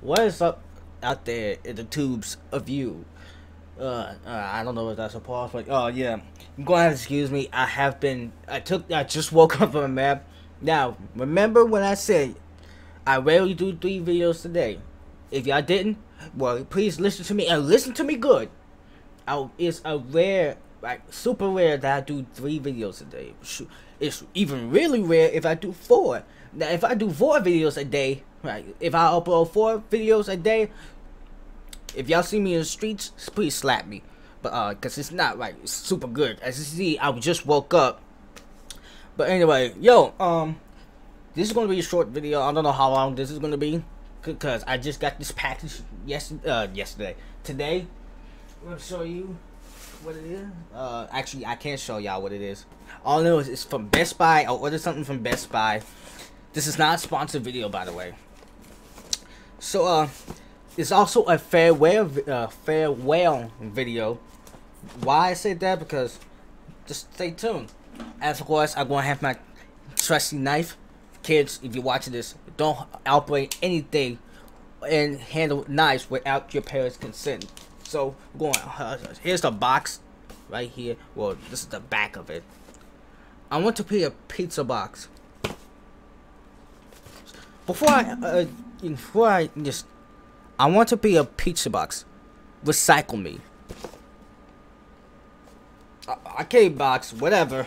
What is up out there in the tubes of you? Uh, uh, I don't know if that's a pause, but oh yeah, I'm going to excuse me. I have been. I took. I just woke up from a nap. Now, remember when I said I rarely do three videos today? If y'all didn't, well, please listen to me and listen to me good. I, it's a rare, like super rare that I do three videos a day. It's even really rare if I do four. Now, if I do four videos a day, right? If I upload four videos a day, if y'all see me in the streets, please slap me. But uh, cause it's not like super good. As you see, I just woke up. But anyway, yo, um, this is gonna be a short video. I don't know how long this is gonna be, cause I just got this package yes uh yesterday. Today, I'm show you what it is. Uh, actually, I can't show y'all what it is. All I know is it's from Best Buy. I ordered something from Best Buy. This is not a sponsored video, by the way. So, uh, it's also a farewell, uh, farewell video. Why I say that? Because, just stay tuned. As of course, I'm going to have my trusty knife. Kids, if you're watching this, don't operate anything and handle knives without your parents' consent. So, going, uh, here's the box right here. Well, this is the back of it. I want to put a pizza box before I, uh, before I just, I want to be a pizza box. Recycle me. Arcade box, whatever.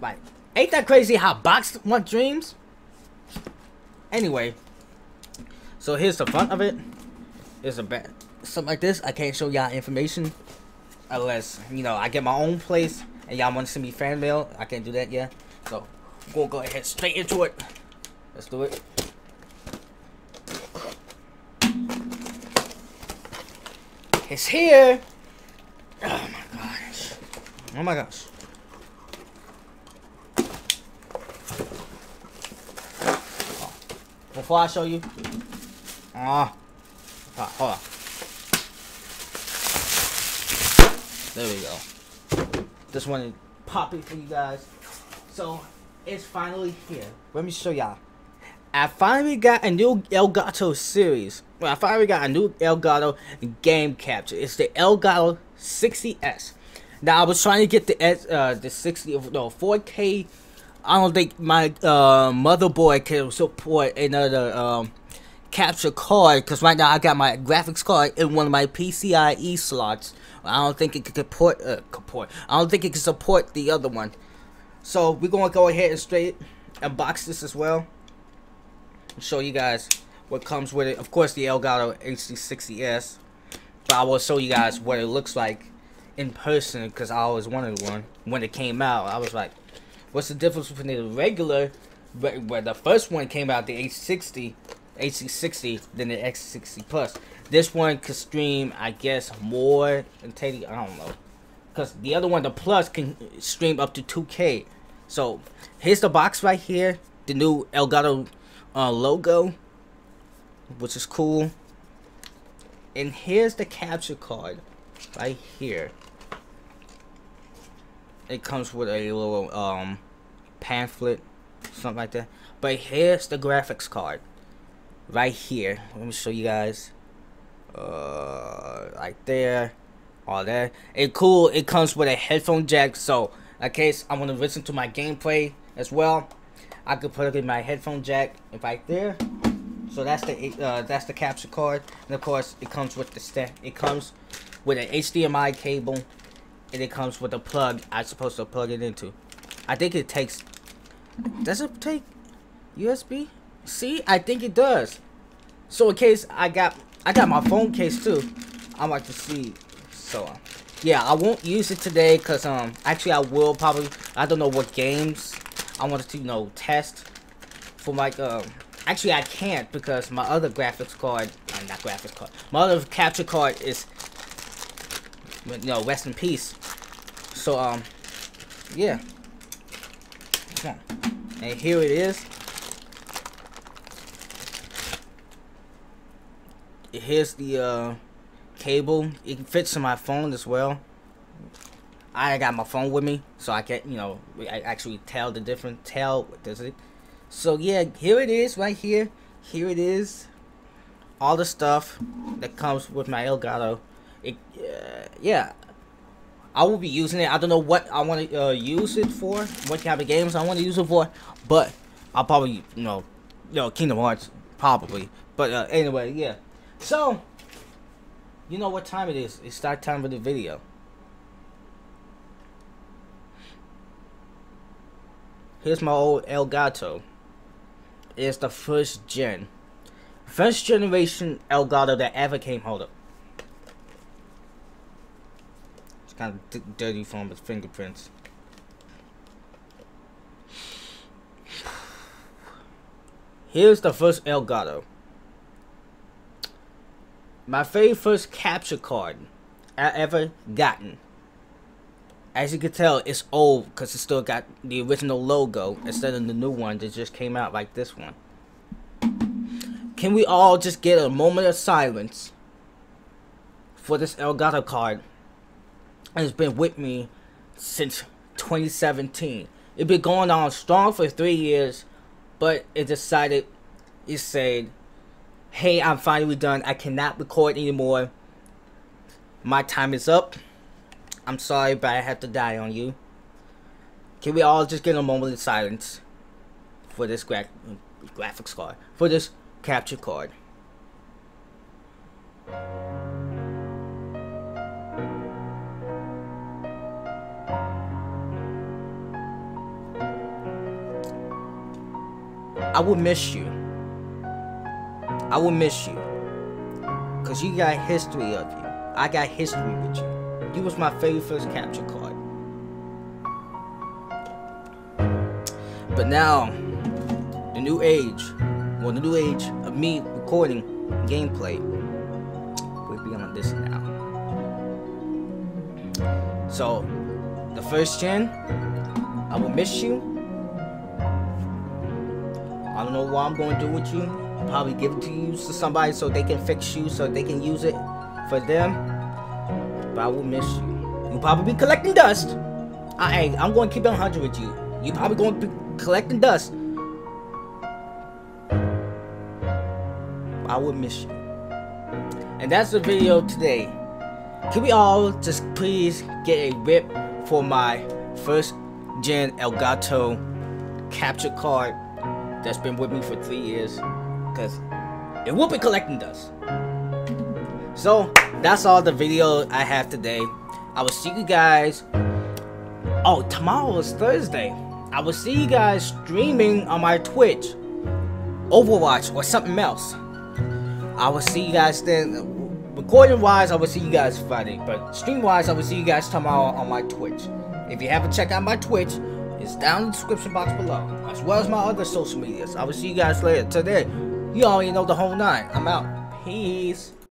Like, ain't that crazy how box want dreams? Anyway, so here's the front of it. It's a bad something like this. I can't show y'all information unless you know I get my own place and y'all want to send me fan mail. I can't do that yet. So, we'll go ahead straight into it. Let's do it. It's here. Oh my gosh. Oh my gosh. Before I show you. Ah. Oh. hold on. There we go. Just wanted to pop it for you guys. So, it's finally here. Let me show y'all. I finally got a new Elgato series. Well, I finally got a new Elgato game capture. It's the Elgato 60S. Now I was trying to get the uh, the 60 no 4K. I don't think my uh, motherboard can support another um, capture card because right now I got my graphics card in one of my PCIe slots. I don't think it can support uh, support. I don't think it can support the other one. So we're gonna go ahead and straight unbox this as well show you guys what comes with it. Of course, the Elgato HD60S. But I will show you guys what it looks like in person because I always wanted one. When it came out, I was like, what's the difference between the regular, but where the first one came out, the H60, HD60, than the X60 Plus. This one could stream, I guess, more than Teddy. I don't know. Because the other one, the Plus, can stream up to 2K. So, here's the box right here. The new Elgato uh, logo, which is cool. And here's the capture card right here. It comes with a little um, pamphlet, something like that. But here's the graphics card right here. Let me show you guys. Uh, right there, all that. It cool. It comes with a headphone jack, so in case I want to listen to my gameplay as well. I could put it in my headphone jack right there. So that's the uh, that's the capture card, and of course it comes with the st It comes with an HDMI cable, and it comes with a plug I'm supposed to plug it into. I think it takes. Does it take USB? See, I think it does. So in case I got I got my phone case too. I like to see. So yeah, I won't use it today because um actually I will probably I don't know what games I wanted to, you know, test for my, um, actually I can't because my other graphics card, uh, not graphics card, my other capture card is, you know, rest in peace. So, um, yeah. And here it is. Here's the, uh, cable. It fits in my phone as well. I got my phone with me, so I can, you know, I actually tell the different, tell, what does it? So yeah, here it is right here. Here it is. All the stuff that comes with my Elgato. It, uh, yeah. I will be using it. I don't know what I want to uh, use it for. What kind of games I want to use it for. But I'll probably, you know, you know, Kingdom Hearts. Probably. But uh, anyway, yeah. So, you know what time it is. It's start time for the video. Here's my old Elgato. It's the first gen. First generation Elgato that ever came. Hold up. It's kind of dirty from its fingerprints. Here's the first Elgato. My very first capture card I ever gotten. As you can tell, it's old because it still got the original logo instead of the new one that just came out like this one. Can we all just get a moment of silence for this Elgato card? It's been with me since 2017. It's been going on strong for three years, but it decided, it said, hey, I'm finally done. I cannot record anymore. My time is up. I'm sorry, but I have to die on you. Can we all just get a moment of silence for this gra graphics card? For this capture card. I will miss you. I will miss you. Cause you got history of you. I got history with you. You was my very first capture card. But now, the new age, well, the new age of me recording gameplay, we're beyond this now. So, the first gen, I will miss you. I don't know what I'm going to do with you probably give it to you to somebody so they can fix you so they can use it for them. But I will miss you. You'll probably be collecting dust. I, I'm going to keep it 100 with you. You probably going to be collecting dust. I will miss you. And that's the video today. Can we all just please get a rip for my first gen Elgato capture card that's been with me for three years because it will be collecting dust. So that's all the video I have today. I will see you guys. Oh, tomorrow is Thursday. I will see you guys streaming on my Twitch, Overwatch, or something else. I will see you guys then. Recording wise, I will see you guys Friday, but stream wise, I will see you guys tomorrow on my Twitch. If you haven't checked out my Twitch, it's down in the description box below, as well as my other social medias. I will see you guys later. Today, you already know the whole nine. I'm out. Peace.